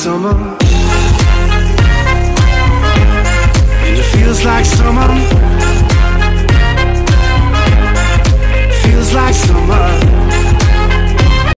summer. And it feels like summer. Feels like summer.